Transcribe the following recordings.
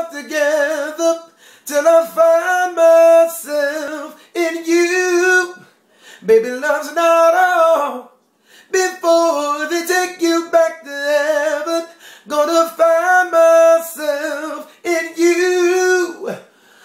myself together till I find myself in you. Baby, love's not all. Before they take you back to heaven, gonna find myself in you.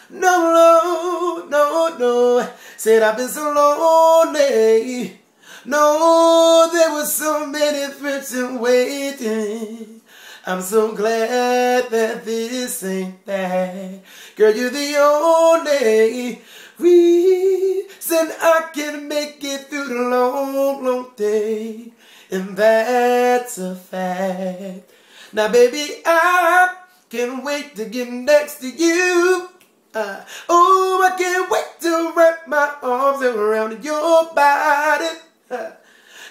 No, no, no, no. Said I've been so lonely. No, there were so many friends in waiting. I'm so glad that this ain't that. Girl, you're the only reason I can make it through the long, long day. And that's a fact. Now, baby, I can't wait to get next to you. Uh, oh, I can't wait to wrap my arms around your body. Uh,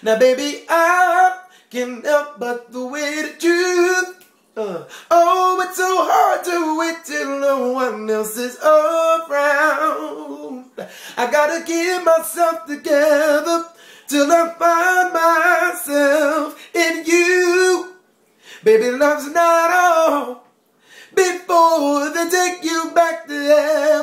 now, baby, I can't help but the way the truth. Uh, oh, it's so hard to wait till no one else is around. I gotta get myself together till I find myself in you. Baby, love's not all before they take you back to heaven.